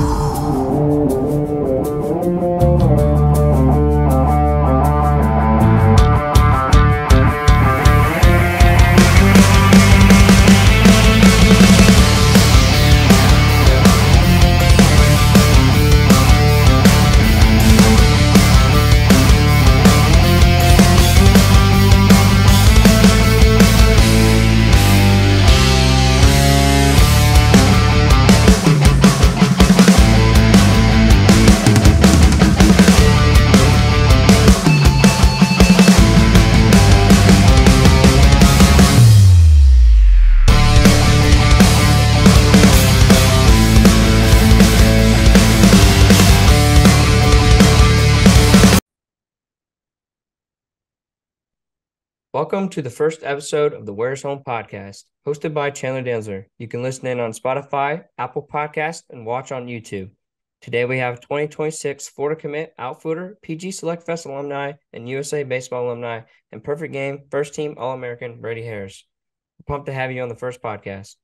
Ooh. Welcome to the first episode of the Where's Home podcast, hosted by Chandler Dantzler. You can listen in on Spotify, Apple Podcast, and watch on YouTube. Today we have 2026 Florida commit outfielder, PG Select Fest alumni, and USA baseball alumni, and perfect game first team All American Brady Harris. We're pumped to have you on the first podcast.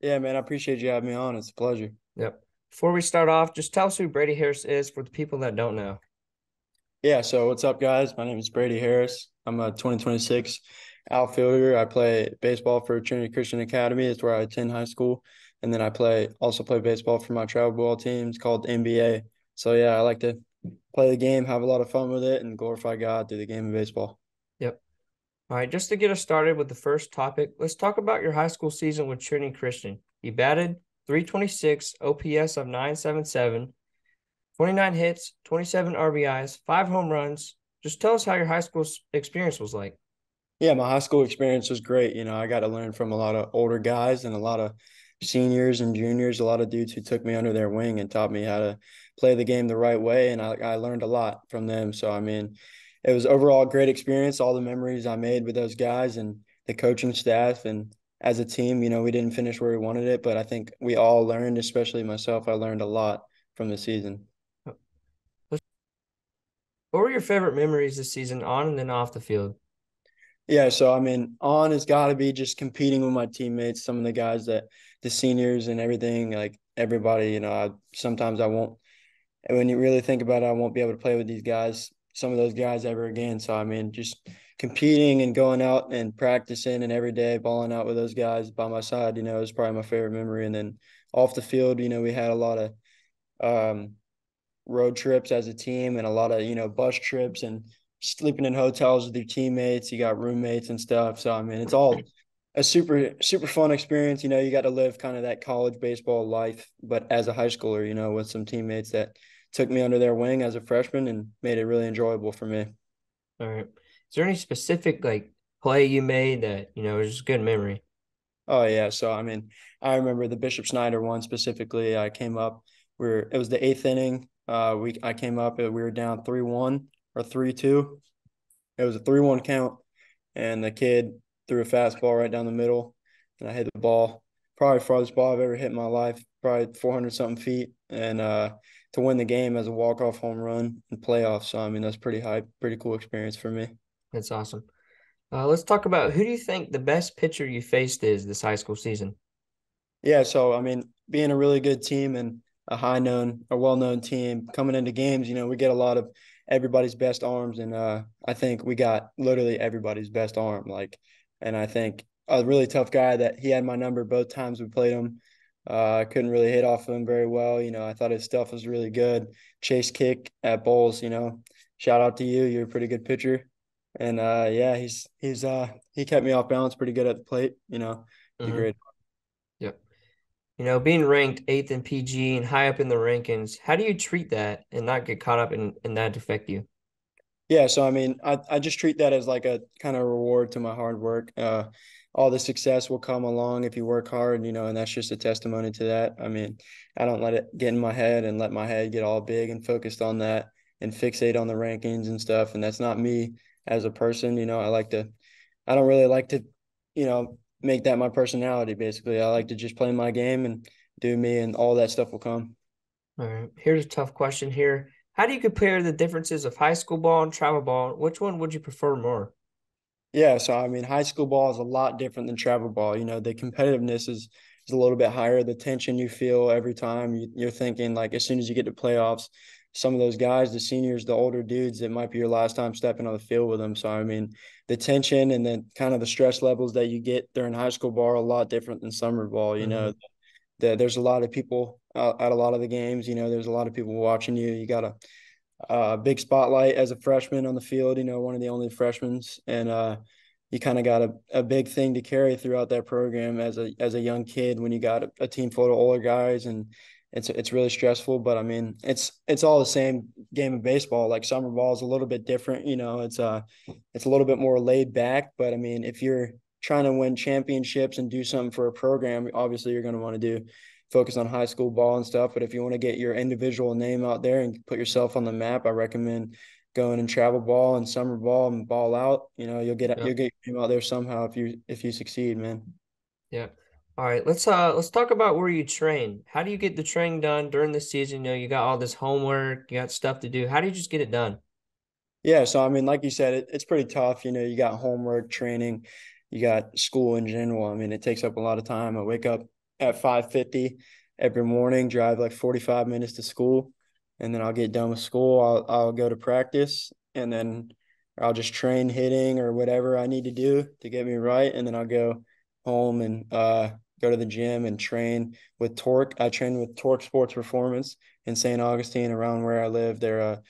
Yeah, man, I appreciate you having me on. It's a pleasure. Yep. Before we start off, just tell us who Brady Harris is for the people that don't know. Yeah, so what's up, guys? My name is Brady Harris. I'm a 2026 outfielder. I play baseball for Trinity Christian Academy. It's where I attend high school, and then I play also play baseball for my travel ball team. It's called NBA. So yeah, I like to play the game, have a lot of fun with it, and glorify God through the game of baseball. Yep. All right, just to get us started with the first topic, let's talk about your high school season with Trinity Christian. You batted 326, OPS of 977, 29 hits, 27 RBIs, five home runs, just tell us how your high school experience was like. Yeah, my high school experience was great. You know, I got to learn from a lot of older guys and a lot of seniors and juniors, a lot of dudes who took me under their wing and taught me how to play the game the right way. And I, I learned a lot from them. So, I mean, it was overall a great experience. All the memories I made with those guys and the coaching staff and as a team, you know, we didn't finish where we wanted it, but I think we all learned, especially myself, I learned a lot from the season. What were your favorite memories this season on and then off the field? Yeah, so I mean, on has got to be just competing with my teammates, some of the guys that the seniors and everything, like everybody, you know, I, sometimes I won't, when you really think about it, I won't be able to play with these guys, some of those guys ever again. So, I mean, just competing and going out and practicing and every day balling out with those guys by my side, you know, is probably my favorite memory. And then off the field, you know, we had a lot of, um, road trips as a team and a lot of you know bus trips and sleeping in hotels with your teammates. You got roommates and stuff. So i mean it's all a super super fun experience. You know you got to live kind of that college baseball life but as a high schooler you know with some teammates that took me under their wing as a freshman and made it really enjoyable for me. All right. Is there any specific like play you made that you know was just good memory? Oh yeah. So i mean i remember the bishop snyder one specifically. I came up where it was the eighth inning uh, we I came up and we were down three one or three two. It was a three one count, and the kid threw a fastball right down the middle, and I hit the ball. Probably farthest ball I've ever hit in my life. Probably four hundred something feet, and uh, to win the game as a walk off home run in playoffs. So I mean that's pretty high, pretty cool experience for me. That's awesome. Uh, let's talk about who do you think the best pitcher you faced is this high school season? Yeah, so I mean, being a really good team and a high known, a well known team coming into games. You know, we get a lot of everybody's best arms, and uh, I think we got literally everybody's best arm. Like, and I think a really tough guy that he had my number both times we played him. Uh, I couldn't really hit off of him very well. You know, I thought his stuff was really good. Chase kick at bowls. You know, shout out to you. You're a pretty good pitcher. And uh, yeah, he's he's uh he kept me off balance pretty good at the plate. You know, mm-hmm. great you know, being ranked eighth in PG and high up in the rankings, how do you treat that and not get caught up in, in that affect you? Yeah, so I mean, I, I just treat that as like a kind of reward to my hard work. Uh, all the success will come along if you work hard, you know, and that's just a testimony to that. I mean, I don't let it get in my head and let my head get all big and focused on that and fixate on the rankings and stuff. And that's not me as a person, you know. I like to, I don't really like to, you know, make that my personality. Basically, I like to just play my game and do me, and all that stuff will come. All right. Here's a tough question here. How do you compare the differences of high school ball and travel ball? Which one would you prefer more? Yeah, so I mean, high school ball is a lot different than travel ball. You know, the competitiveness is is a little bit higher. The tension you feel every time you, you're thinking like as soon as you get to playoffs, some of those guys, the seniors, the older dudes, it might be your last time stepping on the field with them. So I mean, the tension and then kind of the stress levels that you get during high school ball are a lot different than summer ball. You mm-hmm. know, the, there's a lot of people at a lot of the games. You know, there's a lot of people watching you. You got a, a big spotlight as a freshman on the field. You know, one of the only freshmen, and uh, you kind of got a, a big thing to carry throughout that program as a as a young kid when you got a, a team full of older guys and it's it's really stressful. But I mean, it's it's all the same game of baseball. Like summer ball is a little bit different. You know, it's uh it's a little bit more laid back. But I mean, if you're trying to win championships and do something for a program, obviously you're going to want to do focus on high school ball and stuff. But if you want to get your individual name out there and put yourself on the map, I recommend going and travel ball and summer ball and ball out. You know, you'll get yeah. you'll get your out there somehow if you if you succeed, man. Yeah. All right, let's uh let's talk about where you train. How do you get the training done during the season? You know, you got all this homework, you got stuff to do. How do you just get it done? Yeah, so I mean, like you said, it, it's pretty tough. You know, you got homework, training, you got school in general. I mean, it takes up a lot of time. I wake up at five fifty every morning, drive like forty five minutes to school, and then I'll get done with school. I'll I'll go to practice, and then I'll just train hitting or whatever I need to do to get me right, and then I'll go home and uh, go to the gym and train with Torque. I train with Torque Sports Performance in St. Augustine around where I live. They're a,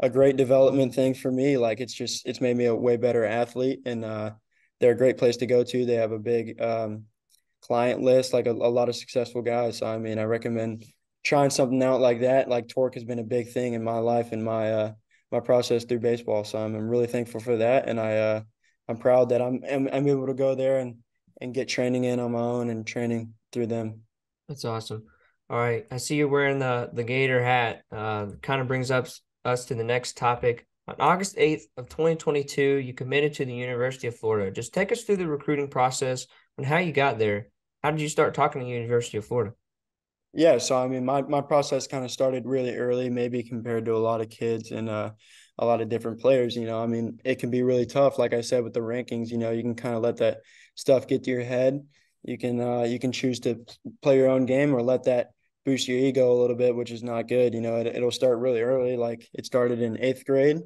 a great development thing for me. Like it's just, it's made me a way better athlete and uh, they're a great place to go to. They have a big um, client list, like a, a lot of successful guys. So, I mean, I recommend trying something out like that. Like Torque has been a big thing in my life and my, uh, my process through baseball. So I'm, I'm really thankful for that. And I, uh, I'm proud that I'm, I'm, I'm able to go there and, and get training in on my own and training through them. That's awesome. All right, I see you're wearing the the Gator hat. Uh, kind of brings up us to the next topic. On August 8th of 2022, you committed to the University of Florida. Just take us through the recruiting process and how you got there. How did you start talking to the University of Florida? Yeah, so I mean, my my process kind of started really early, maybe compared to a lot of kids and uh, a lot of different players. You know, I mean, it can be really tough. Like I said, with the rankings, you know, you can kind of let that stuff get to your head. You can uh, you can choose to play your own game or let that boost your ego a little bit, which is not good. You know, it, it'll start really early. Like it started in eighth grade,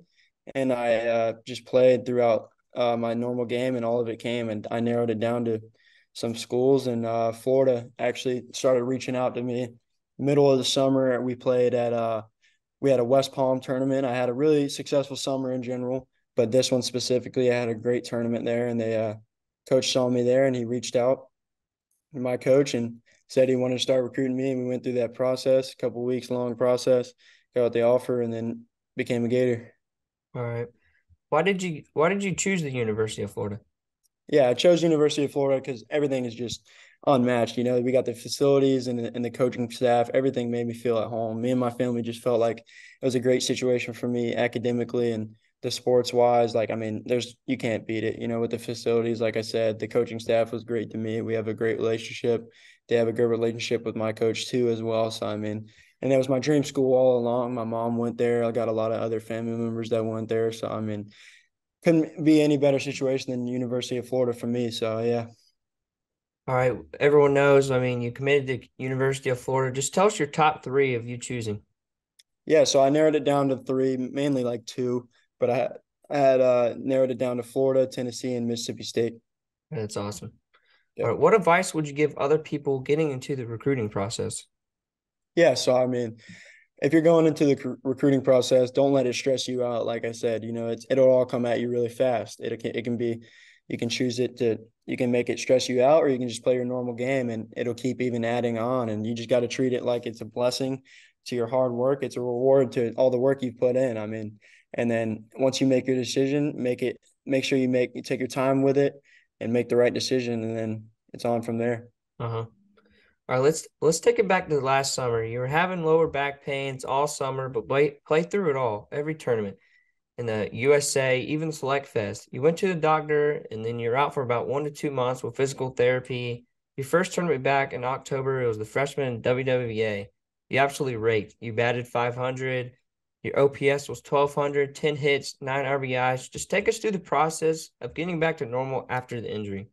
and I uh, just played throughout uh, my normal game, and all of it came, and I narrowed it down to some schools. And uh, Florida actually started reaching out to me. Middle of the summer, we played at uh, we had a West Palm tournament. I had a really successful summer in general, but this one specifically, I had a great tournament there, and they uh, coach saw me there and he reached out to my coach and said he wanted to start recruiting me. And we went through that process, a couple weeks long process, got the offer, and then became a Gator. All right. Why did you Why did you choose the University of Florida? Yeah, I chose University of Florida because everything is just unmatched. You know, we got the facilities and the, and the coaching staff. Everything made me feel at home. Me and my family just felt like it was a great situation for me academically and the sports wise, like I mean, there's you can't beat it. You know, with the facilities, like I said, the coaching staff was great to me. We have a great relationship. They have a good relationship with my coach too, as well. So I mean, and that was my dream school all along. My mom went there. I got a lot of other family members that went there. So I mean, couldn't be any better situation than University of Florida for me. So yeah. All right. Everyone knows. I mean, you committed to University of Florida. Just tell us your top three of you choosing. Yeah, so I narrowed it down to three, mainly like two but I, I had uh, narrowed it down to Florida, Tennessee, and Mississippi State. That's awesome. Yep. All right, what advice would you give other people getting into the recruiting process? Yeah, so I mean, if you're going into the recruiting process, don't let it stress you out. Like I said, you know, it's it'll all come at you really fast. It can it can be, you can choose it to you can make it stress you out, or you can just play your normal game, and it'll keep even adding on. And you just got to treat it like it's a blessing to your hard work. It's a reward to all the work you've put in. I mean, and then once you make your decision make it make sure you make you take your time with it and make the right decision and then it's on from there uh-huh all right let's let's take it back to last summer. You were having lower back pains all summer but play, play through it all every tournament in the usa even select fest. You went to the doctor and then you're out for about one to two months with physical therapy. Your first tournament back in october it was the freshman wwba you absolutely raked. You batted 500 your OPS was 1,200, 10 hits, nine RBIs. Just take us through the process of getting back to normal after the injury.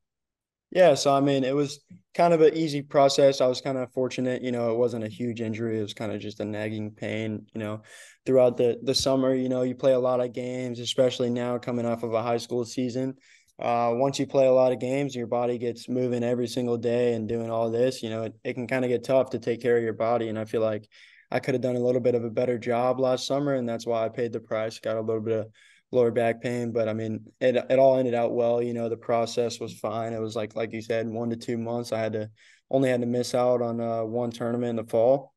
Yeah, so I mean, it was kind of an easy process. I was kind of fortunate, you know, it wasn't a huge injury. It was kind of just a nagging pain, you know, throughout the the summer. You know, you play a lot of games, especially now coming off of a high school season. Uh, once you play a lot of games, your body gets moving every single day and doing all this. You know, it, it can kind of get tough to take care of your body, and I feel like I could have done a little bit of a better job last summer, and that's why I paid the price. Got a little bit of lower back pain, but I mean, it it all ended out well. You know, the process was fine. It was like like you said, one to two months. I had to only had to miss out on uh, one tournament in the fall,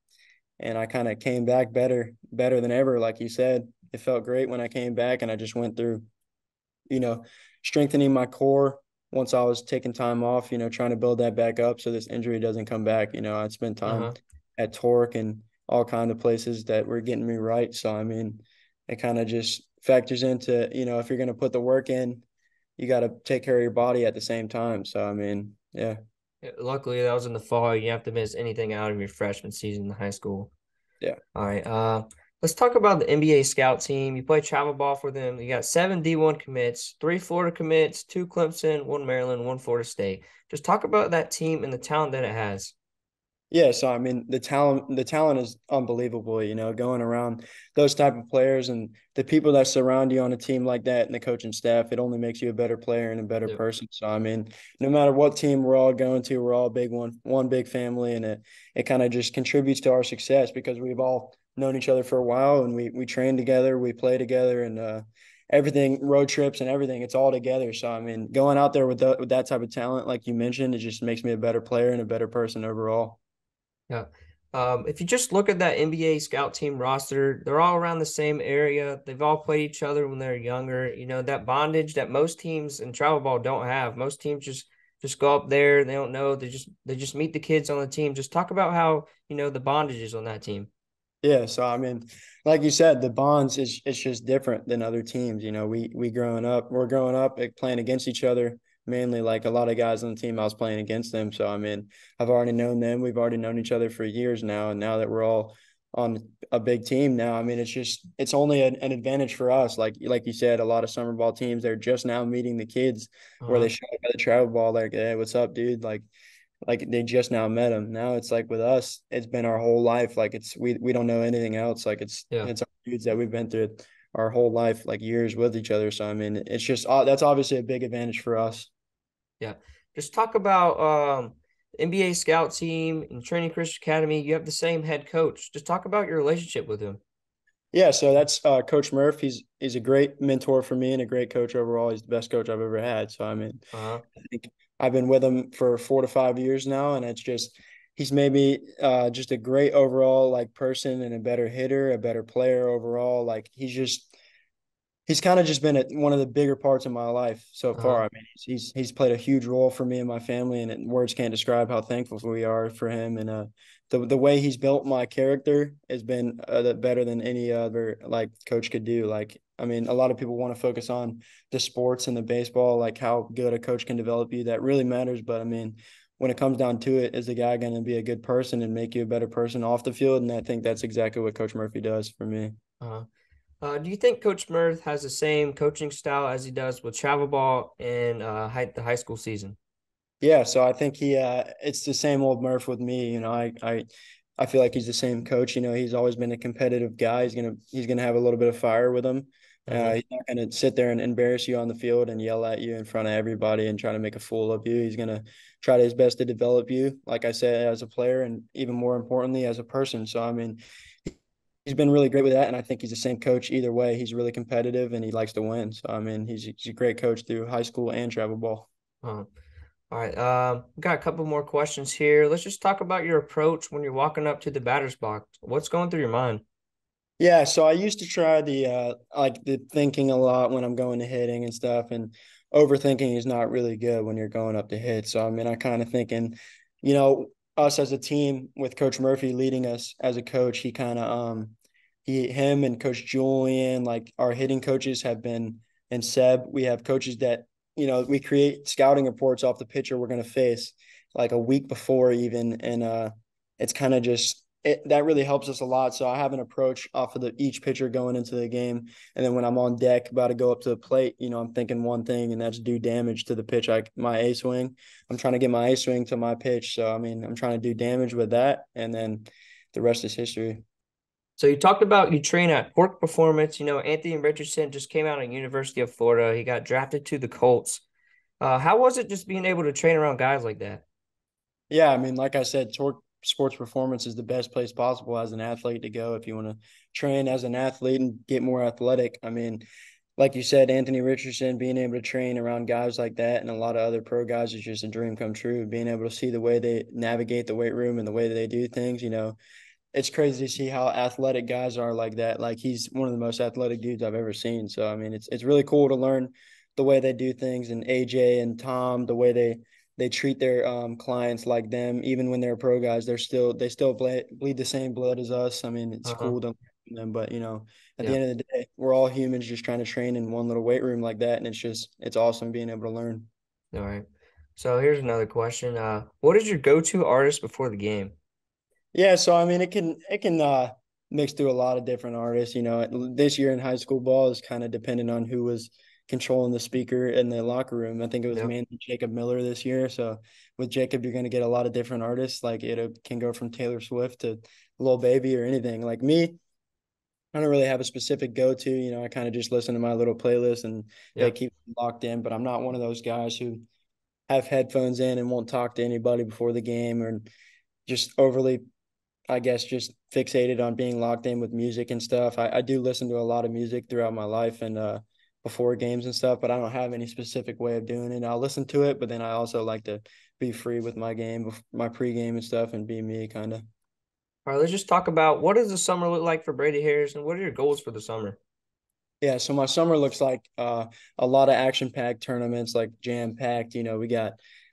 and I kind of came back better better than ever. Like you said, it felt great when I came back, and I just went through, you know, strengthening my core. Once I was taking time off, you know, trying to build that back up so this injury doesn't come back. You know, I spent time uh-huh. at Torque and all kind of places that were getting me right. So I mean, it kind of just factors into you know if you're going to put the work in you got to take care of your body at the same time. So i mean yeah. luckily that was in the fall. You have to miss anything out of your freshman season in high school. Yeah. All right uh let's talk about the nba scout team. You play travel ball for them. You got seven d1 commits three florida commits two clemson one maryland one florida state. Just talk about that team and the talent that it has yeah, so I mean the talent the talent is unbelievable, you know, going around those type of players and the people that surround you on a team like that and the coaching staff, it only makes you a better player and a better yeah. person. So I mean, no matter what team we're all going to, we're all big one one big family and it it kind of just contributes to our success because we've all known each other for a while and we we train together, we play together and uh everything road trips and everything it's all together so i mean going out there with, the, with that type of talent like you mentioned it just makes me a better player and a better person overall yeah. Um, if you just look at that NBA scout team roster, they're all around the same area. They've all played each other when they're younger. You know, that bondage that most teams in travel ball don't have. Most teams just just go up there, they don't know. They just they just meet the kids on the team. Just talk about how, you know, the bondage is on that team. Yeah, so I mean, like you said, the bonds is it's just different than other teams. You know, we we growing up, we're growing up playing against each other mainly like a lot of guys on the team I was playing against them. So I mean, I've already known them. We've already known each other for years now, and now that we're all on a big team now, I mean, it's just it's only an, an advantage for us. Like like you said, a lot of summer ball teams they're just now meeting the kids uh-huh. where they uh-huh. show up at the travel ball like, hey, what's up, dude? Like like they just now met them. Now it's like with us, it's been our whole life. Like it's we we don't know anything else. Like it's yeah. it's our dudes that we've been through our whole life, like years with each other. So I mean, it's just uh, that's obviously a big advantage for us. Yeah. Just talk about um, NBA scout team and Trinity Christian Academy. You have the same head coach. Just talk about your relationship with him. Yeah, so that's uh, Coach Murph. He's he's a great mentor for me and a great coach overall. He's the best coach I've ever had. So I mean, uh-huh. I think I've been with him for four to five years now, and it's just he's maybe uh, just a great overall like person and a better hitter, a better player overall. Like he's just he's kind of just been a, one of the bigger parts of my life so uh-huh. far. I mean, he's, he's, he's played a huge role for me and my family, and it, words can't describe how thankful we are for him. And uh, the the way he's built my character has been uh, better than any other like coach could do. Like, I mean, a lot of people want to focus on the sports and the baseball, like how good a coach can develop you. That really matters, but I mean. When it comes down to it, is the guy going to be a good person and make you a better person off the field? And I think that's exactly what Coach Murphy does for me. Uh-huh. Uh, do you think Coach Murph has the same coaching style as he does with travel ball in uh, high, the high school season? Yeah, so I think he uh, it's the same old Murph with me. You know, I I I feel like he's the same coach. You know, he's always been a competitive guy. He's gonna he's gonna have a little bit of fire with him. Uh, mm-hmm. He's not gonna sit there and embarrass you on the field and yell at you in front of everybody and try to make a fool of you. He's gonna try his best to develop you, like I said, as a player and even more importantly as a person. So I mean, he's been really great with that, and I think he's the same coach either way. He's really competitive and he likes to win. So I mean, he's, he's a great coach through high school and travel ball. Uh, all right, um, got a couple more questions here. Let's just talk about your approach when you're walking up to the batter's box. What's going through your mind? Yeah, so I used to try the uh, like the thinking a lot when I'm going to hitting and stuff, and overthinking is not really good when you're going up to hit. So I mean, I kind of thinking, you know, us as a team with Coach Murphy leading us as a coach, he kind of um he him and Coach Julian, like our hitting coaches have been and Seb, we have coaches that, you know, we create scouting reports off the pitcher we're gonna face like a week before even. And uh it's kind of just it, that really helps us a lot. So I have an approach off of the each pitcher going into the game, and then when I'm on deck about to go up to the plate, you know, I'm thinking one thing, and that's do damage to the pitch. I my A swing. I'm trying to get my A swing to my pitch. So I mean, I'm trying to do damage with that, and then the rest is history. So you talked about you train at Torque Performance. You know, Anthony Richardson just came out of University of Florida. He got drafted to the Colts. Uh, how was it just being able to train around guys like that? Yeah, I mean, like I said, Torque Sports Performance is the best place possible as an athlete to go if you want to train as an athlete and get more athletic. I mean, like you said, Anthony Richardson being able to train around guys like that and a lot of other pro guys is just a dream come true. Being able to see the way they navigate the weight room and the way that they do things, you know, it's crazy to see how athletic guys are like that. Like he's one of the most athletic dudes I've ever seen. So I mean, it's it's really cool to learn the way they do things and AJ and Tom, the way they they treat their um, clients like them, even when they're pro guys. They're still they still bleed, bleed the same blood as us. I mean, it's uh-huh. cool to them, but you know, at yeah. the end of the day, we're all humans just trying to train in one little weight room like that, and it's just it's awesome being able to learn. All right. So here's another question. Uh, what is your go-to artist before the game? Yeah, so I mean, it can it can uh, mix through a lot of different artists. You know, this year in high school ball is kind of dependent on who was controlling the speaker in the locker room. I think it was yep. mainly Jacob Miller this year. So with Jacob, you're going to get a lot of different artists. Like it can go from Taylor Swift to Lil Baby or anything. Like me, I don't really have a specific go to. You know, I kind of just listen to my little playlist and yep. they keep locked in. But I'm not one of those guys who have headphones in and won't talk to anybody before the game or just overly I guess just fixated on being locked in with music and stuff. I, I do listen to a lot of music throughout my life and uh, before games and stuff, but I don't have any specific way of doing it. I'll listen to it, but then I also like to be free with my game, my pregame and stuff, and be me kind of. All right, let's just talk about what does the summer look like for Brady Harris, and what are your goals for the summer? Yeah, so my summer looks like uh, a lot of action-packed tournaments, like jam-packed. You know, we got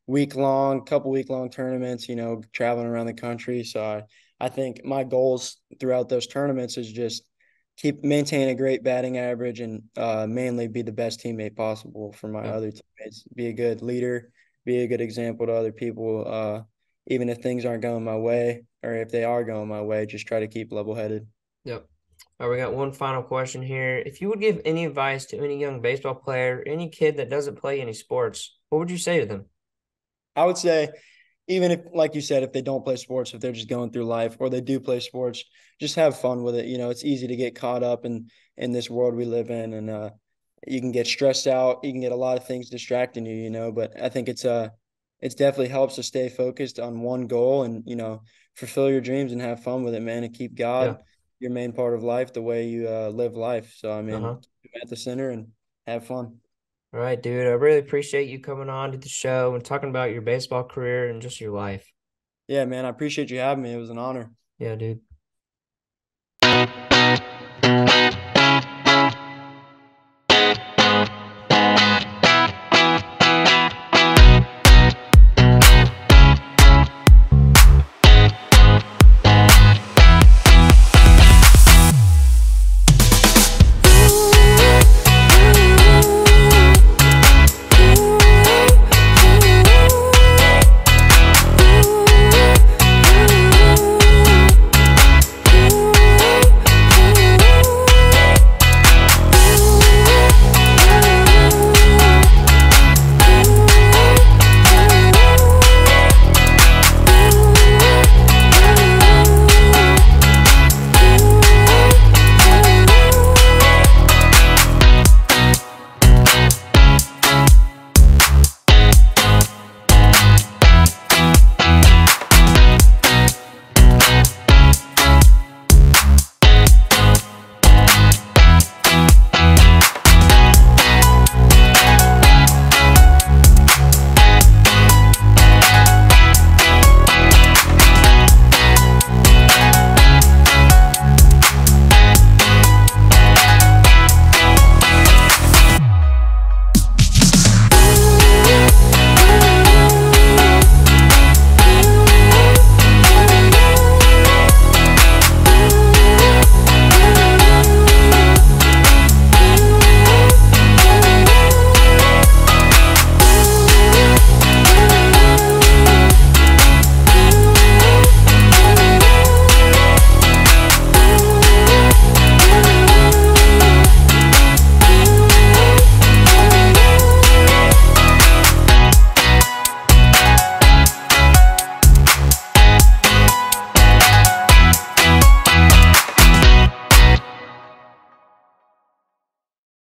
week-long, couple week-long tournaments. You know, traveling around the country. So I, I think my goals throughout those tournaments is just keep maintain a great batting average and uh, mainly be the best teammate possible for my yeah. other teammates. Be a good leader, be a good example to other people. Uh, even if things aren't going my way, or if they are going my way, just try to keep level headed. Yep. All right, we got one final question here. If you would give any advice to any young baseball player, any kid that doesn't play any sports, what would you say to them? I would say even if like you said if they don't play sports if they're just going through life or they do play sports just have fun with it you know it's easy to get caught up in in this world we live in and uh you can get stressed out you can get a lot of things distracting you you know but i think it's uh it's definitely helps to stay focused on one goal and you know fulfill your dreams and have fun with it man and keep god yeah. your main part of life the way you uh, live life so i mean uh-huh. at the center and have fun all right, dude. I really appreciate you coming on to the show and talking about your baseball career and just your life. Yeah, man. I appreciate you having me. It was an honor. Yeah, dude.